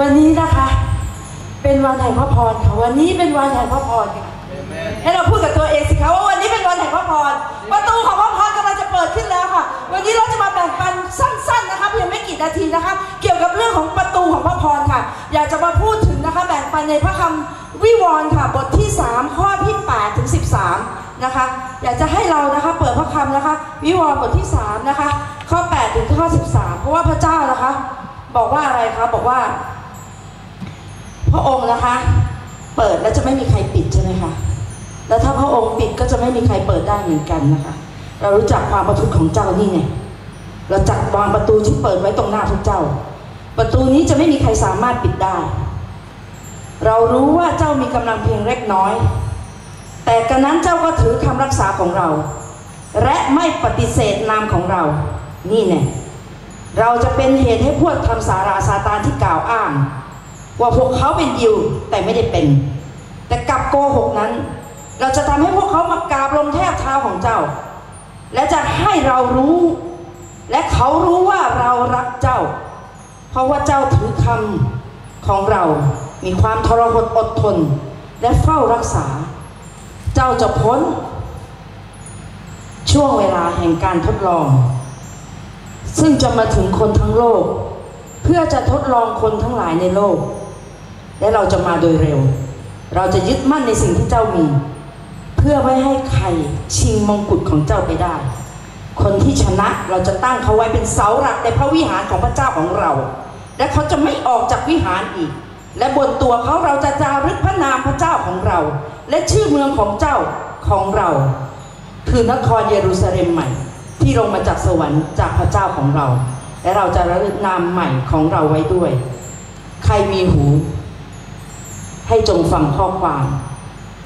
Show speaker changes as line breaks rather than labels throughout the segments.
วันนี้นะคะ เป็นวันแห่งพระพรค่ะวันนี้เป็นวันแห่งพระพรค่ะให้เราพูดกับตัวเองสิคะว่าวันนี้เป็นวันแห่งพระพรประตูของพระพรกำลังจะเปิดขึ้นแล้วค่ะ วันนี้เราจะมาแบ่งปันสั้น ๆนะคะเพียงไม่กี่นาทีนะคะ เกี่ยวกับเรื่องของประตูของพระพรค่ะ อยากจะมาพูดถึงนะคะ แบ่งปันในพระคำวิวรณ์ค่ะ บทที่ 3 ข้อที่8ถึง13นะคะ อยากจะให้เรานะคะเปิดพระคำนะคะ วิวรณ์บทที่3นะคะข้อ8ถึงข้อ 13 เพราะว่าพระเจ้านะคะ บอกว่าอะไรคะบอกว่า พระองค์นะคะ เปิดแล้วจะไม่มีใครปิดใช่ไหมคะแล้วถ้าพระองค์ปิดก็จะไม่มีใครเปิดได้เหมือนกันนะคะ เรารู้จักความประทุษของเจ้านี่ไงเราจักวางประตูที่เปิดไว้ตรงหน้าทุกเจ้า ประตูนี้จะไม่มีใครสามารถปิดได้ เรารู้ว่าเจ้ามีกำลังเพียงเล็กน้อย แต่กระนั้นเจ้าก็ถือคำรักษาของเรา และไม่ปฏิเสธนามของเรา นี่แน่เราจะเป็นเหตุให้พวกทำสาราซาตานที่กล่าวอ้าง ว่าพวกเขาเป็นยิวแต่ไม่ได้เป็น แต่กลับโกหกนั้น เราจะทำให้พวกเขามากราบลงแทบเท้าของเจ้า และจะให้เรารู้ และเขารู้ว่าเรารักเจ้า เพราะว่าเจ้าถือคำของเรา มีความทรหดอดทน และเฝ้ารักษา เจ้าจะพ้น ช่วงเวลาแห่งการทดลอง ซึ่งจะมาถึงคนทั้งโลก เพื่อจะทดลองคนทั้งหลายในโลก และเราจะมาโดยเร็ว เราจะยึดมั่นในสิ่งที่เจ้ามี เพื่อไม่ให้ใครชิงมงกุฎของเจ้าไปได้ คนที่ชนะเราจะตั้งเขาไว้เป็นเสาหลักในพระวิหารของพระเจ้าของเรา และเขาจะไม่ออกจากวิหารอีก และบนตัวเขาเราจะจารึกพระนามพระเจ้าของเรา และชื่อเมืองของเจ้าของเรา คือนครเยรูซาเล็มใหม่ ที่ลงมาจากสวรรค์จากพระเจ้าของเรา และเราจะระลึกนามใหม่ของเราไว้ด้วย ใครมีหู ให้จงฟังข้อความ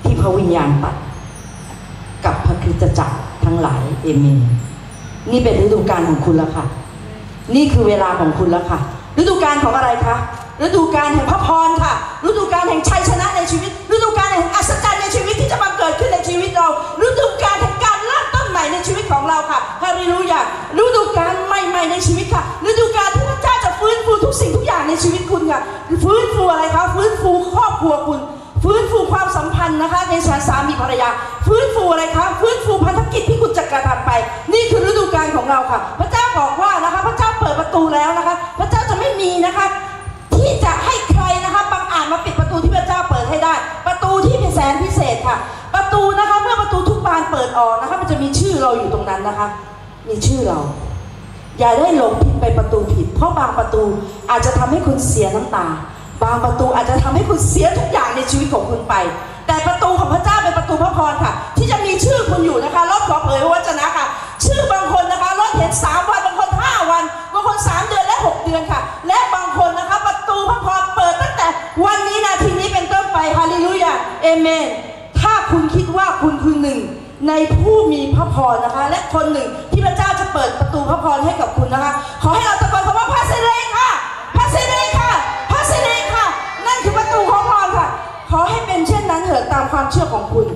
ที่พระวิญญาณตัดกับพระคริสตจักรทั้งหลายเอเมนนี่เป็นฤดูกาลของคุณแล้วค่ะ นี่คือเวลาของคุณแล้วค่ะ ฤดูกาลของอะไรคะฤดูกาลแห่งพระพรค่ะ ฤดูกาลแห่งชัยชนะในชีวิต ฤดูกาลแห่งอัศจรรย์ในชีวิตที่จะมาเกิดขึ้นในชีวิตเรา ฤดูกาลแห่งการเริ่มต้นใหม่ในชีวิตของเราค่ะฮาเลลูยาฤดูกาลใหม่ๆในชีวิตค่ะ ฤดูกาล ทุกสิ่งทุกอย่างในชีวิตคุณค่ะฟื้นฟูอะไรคะฟื้นฟูครอบครัวคุณ ฟื้นฟูความสัมพันธ์นะคะ ในสาสามีภรรยา ฟื้นฟูอะไรคะฟื้นฟูพันธกิจที่คุณจะกระทำไป นี่คือฤดูกาลของเราค่ะ พระเจ้าบอกว่านะคะ พระเจ้าเปิดประตูแล้วนะคะ พระเจ้าจะไม่มีนะคะ ที่จะให้ใครนะคะบังอาจมาปิดประตูที่พระเจ้าเปิดให้ได้ ประตูที่เป็นแสนพิเศษค่ะ ประตูนะคะเมื่อประตูทุกบานเปิดออกนะคะ มันจะมีชื่อเราอยู่ตรงนั้นนะคะ มีชื่อเรา อย่าได้หลงผิดไปประตูผิด เพราะบางประตูอาจจะทำให้คุณเสียน้ำตา บางประตูอาจจะทำให้คุณเสียทุกอย่างในชีวิตของคุณไป แต่ประตูของพระเจ้าเป็นประตูพระพรค่ะ ที่จะมีชื่อคุณอยู่นะคะรถขอเผยพระวจนะค่ะ ชื่อบางคนนะคะรถเห็นสามวันบางคนห้าวันบางคนสามเดือนและหกเดือนค่ะ และบางคนนะคะประตูพระพรเปิดตั้งแต่ วันนี้นาทีนี้เป็นต้นไปฮาเลลูยาเอเมนถ้าคุณคิดว่าคุณคือหนึ่งในผู้มีพระพรนะคะ และคนหนึ่งที่พระเจ้า ปิดประตูพระพรให้กับคุณนะคะ ขอให้เราตะโกนคำว่าพระสิริค่ะ พระสิริค่ะ พระสิริค่ะ นั่นคือประตูของพรค่ะ ขอให้เป็นเช่นนั้นเถิดตามความเชื่อของคุณ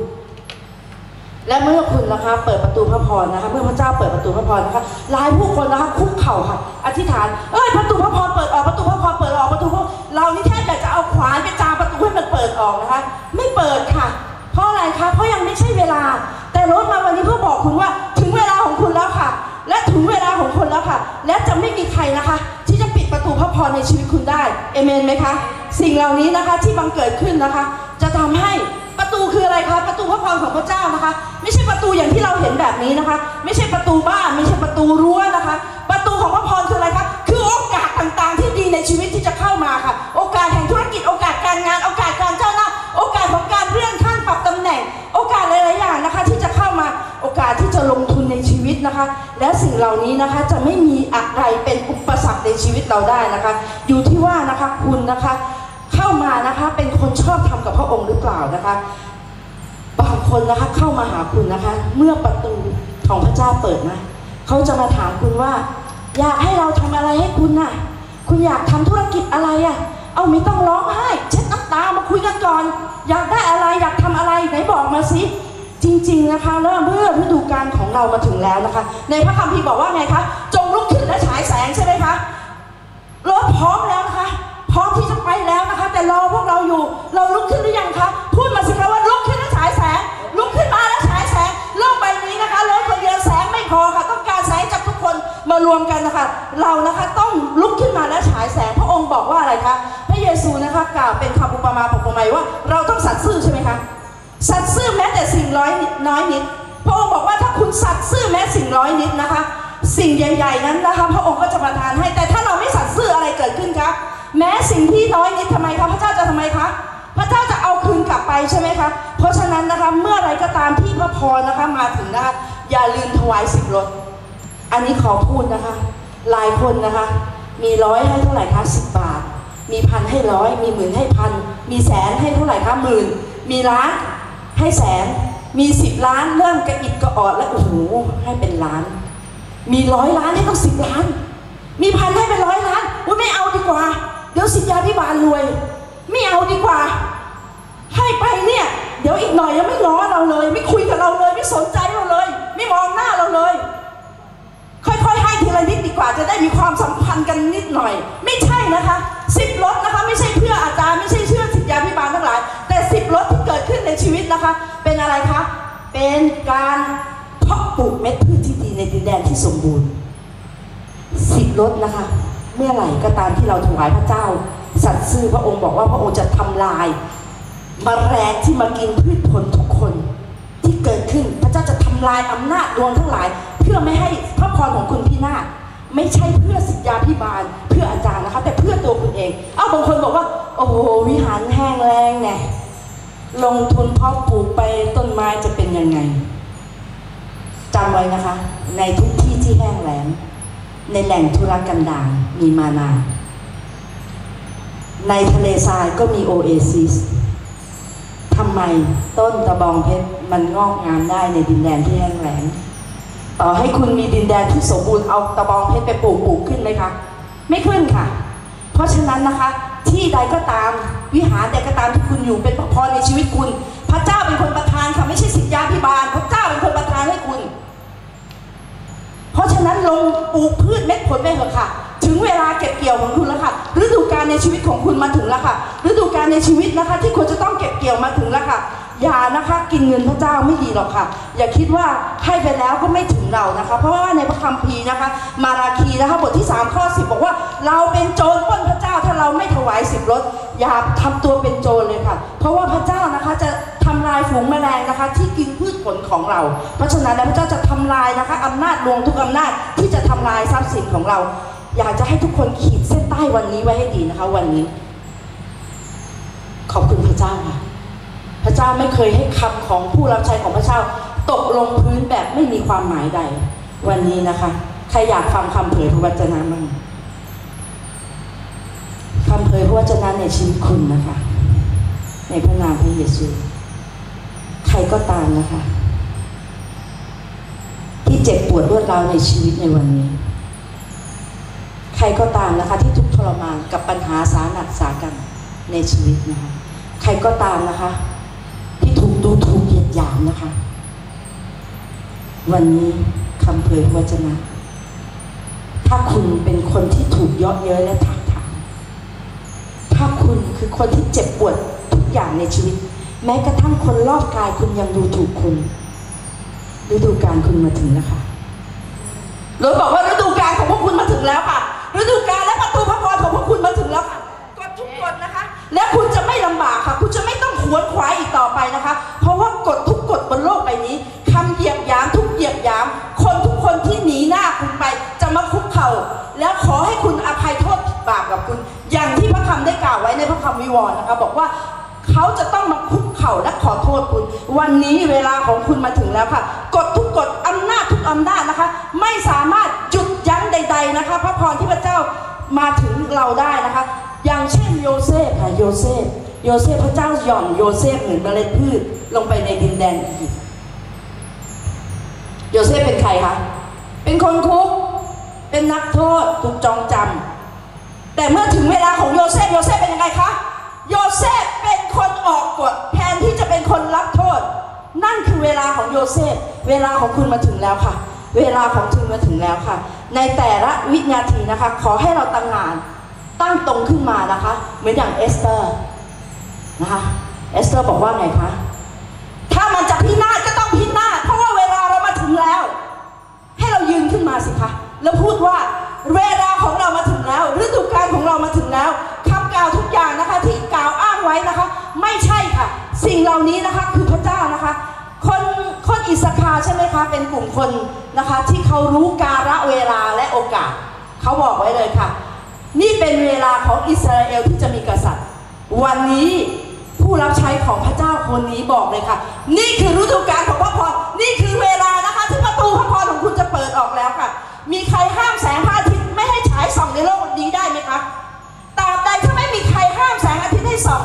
และเมื่อคุณนะคะ เปิดประตูพระพรนะคะ เมื่อพระเจ้าเปิดประตูพระพรนะคะ หลายผู้คนนะคะคุกเข่าค่ะ อธิษฐาน เอ้ยประตูพระพรเปิดออกประตูพระพรเปิดออกประตูพระเรานี่แทบอยากจะเอาขวานไปจามประตูให้มันเปิดออกนะคะ ไม่เปิดค่ะ เพราะอะไรคะ เพราะยังไม่ใช่เวลา แต่รถมาวันนี้เพื่อบอกคุณว่า และจะไม่มีใครนะคะ ที่จะปิดประตูพระพรในชีวิตคุณได้เอเมนไหมคะ สิ่งเหล่านี้นะคะที่บังเกิดขึ้นนะคะ จะทำให้ประตูคืออะไรคะประตูพระพรของพระเจ้านะคะ ไม่ใช่ประตูอย่างที่เราเห็นแบบนี้นะคะ ไม่ใช่ประตูบ้านไม่ใช่ประตูรั้วนะคะ ประตูของพระพรคืออะไรคะคือโอกาสต่างๆ ที่ดีในชีวิตที่จะเข้ามาค่ะ กาสที่จะลงทุนในชีวิตนะคะ และสิ่งเหล่านี้นะคะจะไม่มีอะไรเป็นอุปสรรคในชีวิตเราได้นะคะ อยู่ที่ว่านะคะคุณนะคะเข้ามานะคะเป็นคนชอบทำกับพระองค์หรือเปล่านะคะ บางคนนะคะเข้ามาหาคุณนะคะ เมื่อประตูของพระเจ้าเปิดนะเขาจะมาถามคุณว่า อยากให้เราทำอะไรให้คุณน่ะ คุณอยากทำธุรกิจอะไรอะ่ะเอาไม่ต้องร้องไห้เช็ดน้ำตามาคุยกันก่อน อยากได้อะไรอยากทำอะไรไหนบอกมาสิ จริง ๆ นะคะเริ่มเมื่อฤดูกาลของเรามาถึงแล้วนะคะ ในพระคัมภีร์บอกว่าไงคะ จงลุกขึ้นและฉายแสงใช่ไหมคะรถพร้อมแล้วนะคะ พร้อมที่จะไปแล้วนะคะ แต่รอพวกเราอยู่ เราลุกขึ้นหรือยังคะพูดมาสิคะว่าลุกขึ้นแล้วฉายแสง ลุกขึ้นมาแล้วฉายแสงโลกใบนี้นะคะโลกคนเดียวแสงไม่พอค่ะ ต้องการแสงจากทุกคนมารวมกันนะคะ เรานะคะต้องลุกขึ้นมาและฉายแสง พระองค์บอกว่าอะไรคะพระเยซูนะคะกล่าวเป็นคำอุปมาอุปไมยว่า เราต้องสัตย์ซื่อใช่ไหมคะ สัตย์ซื่อแม้แต่สิ่งร้อยน้อยนิด พระองค์บอกว่าถ้าคุณสัตย์ซื่อแม้สิ่งร้อยนิดนะคะ สิ่งใหญ่ ๆ นั้นนะคะ พระองค์ก็จะประทานให้ แต่ถ้าเราไม่สัตย์ซื่ออะไรเกิดขึ้นคะ แม้สิ่งที่น้อยนิดทำไมคะพระเจ้าจะทำไมคะ พระเจ้าจะเอาคืนกลับไปใช่ไหมคะ เพราะฉะนั้นนะคะเมื่อไรก็ตามที่พระพรนะคะมาถึงนะคะอย่าลืมถวายสิบรถ อันนี้ขอพูดนะคะ หลายคนนะคะ มีร้อยให้เท่าไหร่คะสิบบาท มีพันให้ร้อย มีหมื่นให้พัน มีแสนให้เท่าไหร่คะหมื่น มีล้าน ให้แสนมีสิบล้านเริ่มกระอิดกระออดแล้วโอ้โหให้เป็นล้าน มีร้อยล้านให้ต้องสิบล้าน มีพันให้เป็นร้อยล้านอุ้ยไม่เอาดีกว่า เดี๋ยวสิทธาพิบาลรวย ไม่เอาดีกว่า ให้ไปเนี่ย เดี๋ยวอีกหน่อยยังไม่ง้อเราเลย ไม่คุยกับเราเลย ไม่สนใจเราเลย ไม่มองหน้าเราเลย ค่อยๆให้ทีละนิดดีกว่าจะได้มีความสัมพันธ์กันนิดหน่อย เป็นการเพาะปลูกเม็ดพืชที่ดีในดินแดนที่สมบูรณ์สิบรถนะคะ เมื่อไหร่ก็ตามที่เราถวายพระเจ้า สัตย์ซื่อพระองค์บอกว่าพระองค์จะทำลายมแมลงที่มากินพืชผลทุกคนที่เกิดขึ้นพระเจ้าจะทำลายอำนาจดวงทั้งหลาย เพื่อไม่ให้พระพรของคุณพินาศไม่ใช่เพื่อสิทธยาพิบาลเพื่ออาจารย์นะคะ แต่เพื่อตัวคุณเอง เอ้าบางคนบอกว่า โอ้โหวิหารแห้งแล้งไง ลงทุนเพาะปลูกไปต้นไม้จะเป็นยังไงจำไว้นะคะ ในทุกที่ที่แห้งแล้งในแหล่งธุรกันดารมีมานา ในทะเลทรายก็มีโอเอซิสทำไมต้นตะบองเพชรมันงอกงามได้ในดินแดนที่แห้งแล้งต่อให้คุณมีดินแดนที่สมบูรณ์เอาตะบองเพชรไปปลูกปลูกขึ้นไหมคะ ไม่ขึ้นค่ะ เพราะฉะนั้นนะคะ ที่ใดก็ตาม วิหารใดก็ตามที่คุณอยู่เป็นพระพรในชีวิตคุณ พระเจ้าเป็นคนประทานค่ะไม่ใช่สิทธยาพิบาล พระเจ้าเป็นคนประทานให้คุณ เพราะฉะนั้นลงปลูกพืชเม็ดผลไปเถอะค่ะ ถึงเวลาเก็บเกี่ยวของคุณแล้วค่ะฤดูกาลในชีวิตของคุณมาถึงแล้วค่ะฤดูกาลในชีวิตนะคะ ที่คุณจะต้องเก็บเกี่ยวมาถึงแล้วค่ะ อย่านะคะกินเงินพระเจ้าไม่ดีหรอกค่ะ อย่าคิดว่าให้ไปแล้วก็ไม่ถึงเรานะคะ เพราะว่าในพระคัมภีร์นะคะ มาราคีนะคะบทที่ 3 ข้อ 10 บอกว่า เราเป็นโจรป้นพระเจ้าถ้าเราไม่ถวายสิบรถอย่าทำตัวเป็นโจรเลยค่ะ เพราะว่าพระเจ้านะคะจะทำลายฝูงแมลงนะคะ ที่กินพืชผลของเรา เพราะฉะนั้นแล้วพระเจ้าจะทำลายนะคะอำนาจลวงทุกอำนาจที่จะทำลายทรัพย์สินของเรา อยากจะให้ทุกคนขีดเส้นใต้วันนี้ไว้ให้ดีนะคะ วันนี้ ขอบคุณพระเจ้าค่ะ พระเจ้าไม่เคยให้คำของผู้รับใช้ของพระเจ้า ตกลงพื้นแบบไม่มีความหมายใด วันนี้นะคะ ใครอยากฟังคำเผยพระวจนะบ้างคำเผยพระวจนะในชีวิตคุณนะคะ ในพระนามพระเยซู ใครก็ตามนะคะ ที่เจ็บปวดรวดร้าวในชีวิตในวันนี้ ใครก็ตามนะคะ ที่ทุกข์ทรมานกับปัญหาสาหัสสากันในชีวิตนะคะ ใครก็ตามนะคะามนะคะ วันนี้คำเผยพระวจนะ ถ้าคุณเป็นคนที่ถูกเยาะเย้ยและถักถางถ้าคุณคือคนที่เจ็บปวดทุกอย่างในชีวิต แม้กระทั่งคนรอบกายคุณยังดูถูกคุณฤดูกาลคุณมาถึงแล้วค่ะราบอกว่าฤดูกาลของพวกคุณมาถึงแล้วค่ะฤดูกาลและประตูพระพรของ คุณ วันนี้เวลาของคุณมาถึงแล้วค่ะ กฎทุกกฎอำนาจทุกอำนาจนะคะ ไม่สามารถหยุดยั้งใด ๆนะคะ พระพรที่พระเจ้ามาถึงเราได้นะคะ อย่างเช่นโยเซฟค่ะโยเซฟโยเซฟพระเจ้าหย่อนโยเซฟเหมือนเมล็ดพืชลงไปในดินแดนอียิปต์โยเซฟเป็นใครคะเป็นคนคุกเป็นนักโทษถูกจองจำแต่เมื่อถึงเวลาของโยเซฟโยเซฟเป็นยังไงคะ โยเซฟเป็นคนออกกฎแทนที่จะเป็นคนรับโทษ นั่นคือเวลาของโยเซฟ เวลาของคุณมาถึงแล้วค่ะ เวลาของคุณมาถึงแล้วค่ะ ในแต่ละวินาทีนะคะ ขอให้เราตั้งงาน ตั้งตรงขึ้นมานะคะ เหมือนอย่างเอสเตอร์นะคะเอสเตอร์บอกว่าไงคะถ้ามันจะพินาศก็ต้องพินาศเพราะว่าเวลาเรามาถึงแล้ว ให้เรายืนขึ้นมาสิคะแล้วพูดว่าเวลาของ สิ่งเหล่านี้นะคะคือพระเจ้านะคะ คนคนอิสคาใช่ไหมคะ เป็นกลุ่มคนนะคะ ที่เขารู้กาละเวลาและโอกาส เขาบอกไว้เลยค่ะ นี่เป็นเวลาของอิสราเอลที่จะมีกษัตริย์ วันนี้ผู้รับใช้ของพระเจ้าคนนี้บอกเลยค่ะ นี่คือฤดูกาลของพระพรนี่คือเวลานะคะ ที่ประตูพระพรของคุณจะเปิดออกแล้วค่ะ มีใครห้ามแสงพระอาทิตย์ไม่ให้ฉายส่องในโลกนี้ได้ไหมคะตราบใดถ้าไม่มีใครห้ามแสงอาทิตย์ให้ส่อง